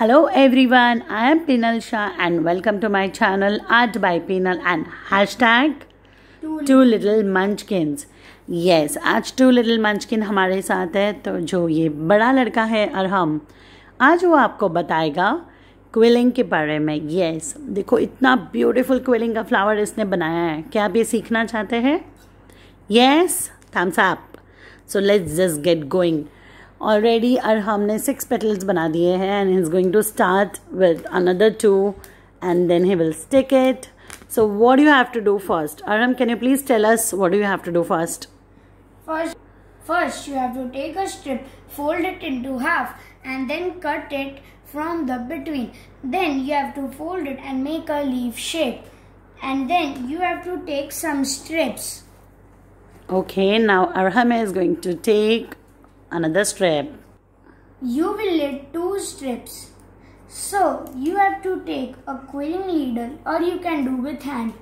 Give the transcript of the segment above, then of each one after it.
Hello everyone I am Pinal Shah and welcome to my channel art by Pinal and hashtag two little munchkins yes आज to little munch हमारे साथ है तो जो ये बड़ा लड़का है और हम आज वो आपको बताएगा क्विलिंग के बारे में। यस yes, देखो इतना ब्यूटीफुल क्विलिंग का फ्लावर इसने बनाया है। क्या आप ये सीखना चाहते हैं? यस थम्स आप so let's just get going already our humne six petals bana diye hai and he's going to start with another two and then he will stick it. So what do you have to do first? Aarham can you please tell us what do you have to do first? First first you have to take a strip fold it into half and then cut it from the between. Then you have to fold it and make a leaf shape. And then you have to take some strips. Okay now Aarham is going to take another strip. You will need two strips. So you have to take a quilling needle or you can do with hand.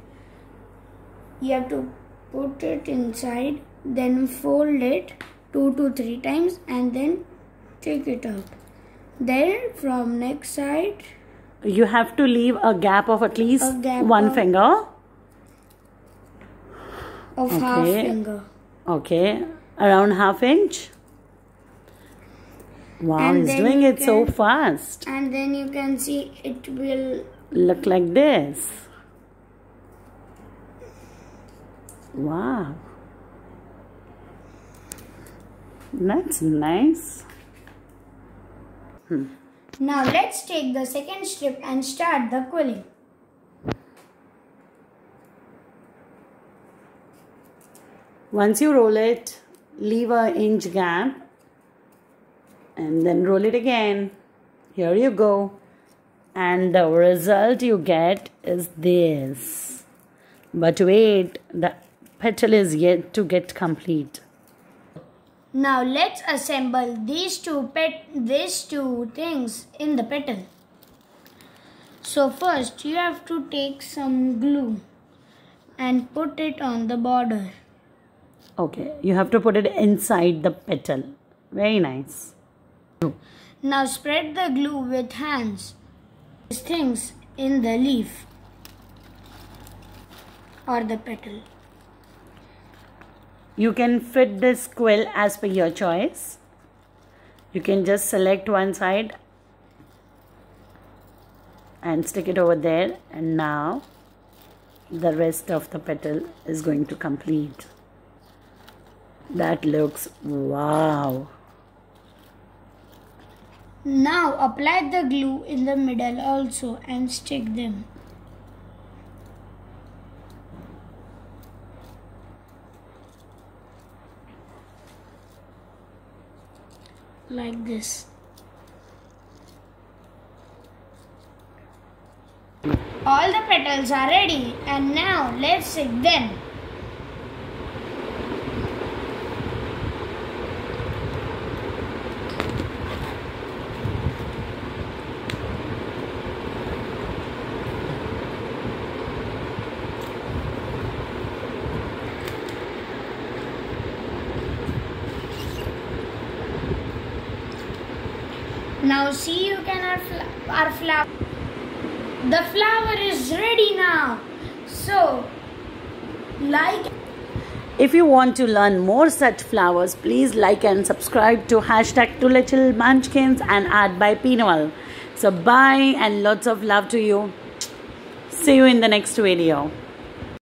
You have to put it inside, then fold it two to three times and then take it out. Then from next side, You have to leave a gap of at least one finger. of half Okay. finger. Okay, around half inch. Wow, And he's doing it so fast. And then you can see it will Look like this. Wow. That's nice. Hmm. Now let's take the second strip and start the quilling. Once you roll it, leave a inch gap and then roll it again. Here you go. And the result you get is this. But wait, the petal is yet to get complete. Now let's assemble these two pet these two things in the petal. So first you have to take some glue and put it on the border. Okay, you have to put it inside the petal. Very nice. Now spread the glue with hands. Things in the leaf or the petal. You can fit this quill as per your choice. You can just select one side and stick it over there and now the rest of the petal is going to complete. That looks wow. Now apply the glue in the middle also and stick them. Like this. All the petals are ready and now let's stick them. Now see you can our, fl- our flower. The flower is ready now. So like If you want to learn more such flowers, please like and subscribe to hashtag two little munchkins and art by Pinal. So bye and lots of love to you. See you in the next video.